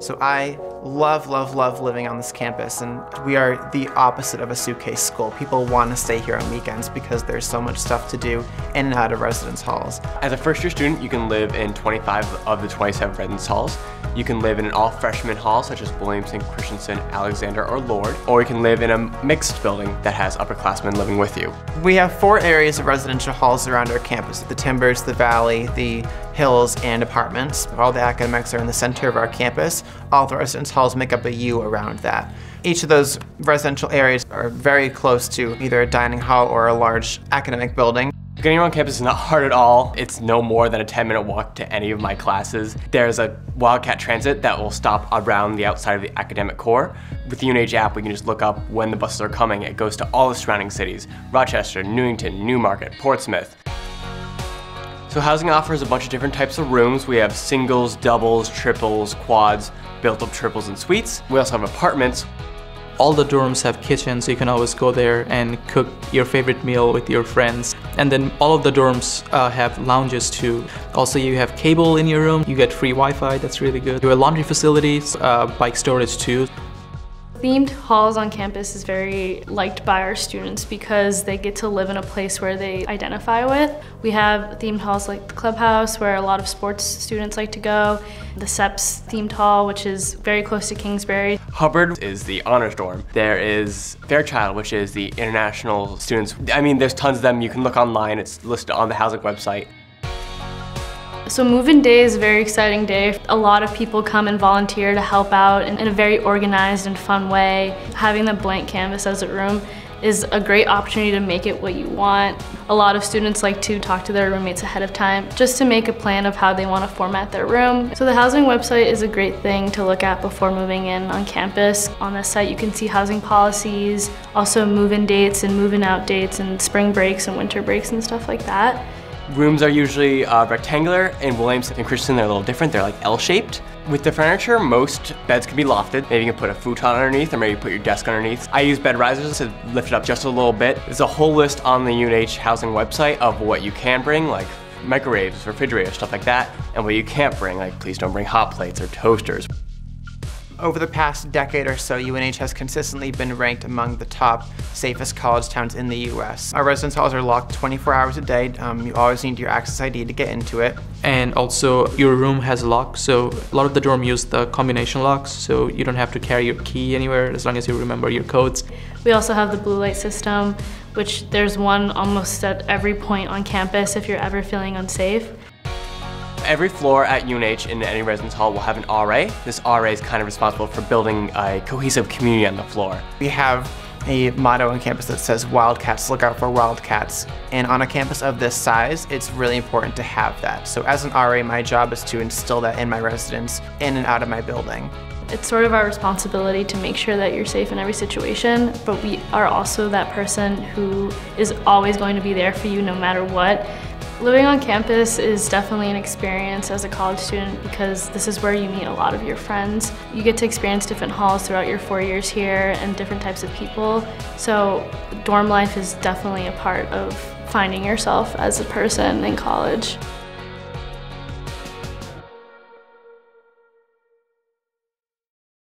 So I love, love, love living on this campus and we are the opposite of a suitcase school. People want to stay here on weekends because there's so much stuff to do in and out of residence halls. As a first year student, you can live in 25 of the 27 residence halls. You can live in an all freshman hall such as Williamson, Christensen, Alexander, or Lord, or you can live in a mixed building that has upperclassmen living with you. We have four areas of residential halls around our campus, the Timbers, the Valley, the Hills, and apartments. All the academics are in the center of our campus. All the residence halls make up a U around that. Each of those residential areas are very close to either a dining hall or a large academic building. Getting around campus is not hard at all. It's no more than a 10 minute walk to any of my classes. There's a Wildcat Transit that will stop around the outside of the academic core. With the UNH app, we can just look up when the buses are coming. It goes to all the surrounding cities, Rochester, Newington, Newmarket, Portsmouth. So housing offers a bunch of different types of rooms. We have singles, doubles, triples, quads, built up triples and suites. We also have apartments. All the dorms have kitchens, so you can always go there and cook your favorite meal with your friends. And then all of the dorms uh, have lounges too. Also, you have cable in your room, you get free Wi-Fi, that's really good. There are laundry facilities, uh, bike storage too. Themed halls on campus is very liked by our students because they get to live in a place where they identify with. We have themed halls like the clubhouse where a lot of sports students like to go, the CEPS themed hall which is very close to Kingsbury. Hubbard is the honors dorm. There is Fairchild which is the international students. I mean there's tons of them, you can look online, it's listed on the housing website. So move-in day is a very exciting day. A lot of people come and volunteer to help out in, a very organized and fun way. Having the blank canvas as a room is a great opportunity to make it what you want. A lot of students like to talk to their roommates ahead of time just to make a plan of how they want to format their room. So the housing website is a great thing to look at before moving in on campus. On this site you can see housing policies, also move-in dates and move-in out dates and spring breaks and winter breaks and stuff like that. Rooms are usually uh, rectangular. In Williams and Christensen, they're a little different. They're like L-shaped. With the furniture, most beds can be lofted. Maybe you can put a futon underneath or maybe you put your desk underneath. I use bed risers to lift it up just a little bit. There's a whole list on the UNH housing website of what you can bring, like microwaves, refrigerators, stuff like that, and what you can't bring, like please don't bring hot plates or toasters. Over the past decade or so, UNH has consistently been ranked among the top safest college towns in the US. Our residence halls are locked 24 hours a day. Um, you always need your access ID to get into it. And also your room has a lock, so a lot of the dorm use the combination locks, so you don't have to carry your key anywhere as long as you remember your codes. We also have the blue light system, which there's one almost at every point on campus if you're ever feeling unsafe. Every floor at UNH in any residence hall will have an RA. This RA is kind of responsible for building a cohesive community on the floor. We have a motto on campus that says Wildcats, look out for Wildcats. And on a campus of this size, it's really important to have that. So as an RA, my job is to instill that in my residents, in and out of my building. It's sort of our responsibility to make sure that you're safe in every situation, but we are also that person who is always going to be there for you no matter what. Living on campus is definitely an experience as a college student because this is where you meet a lot of your friends. You get to experience different halls throughout your four years here and different types of people. So dorm life is definitely a part of finding yourself as a person in college.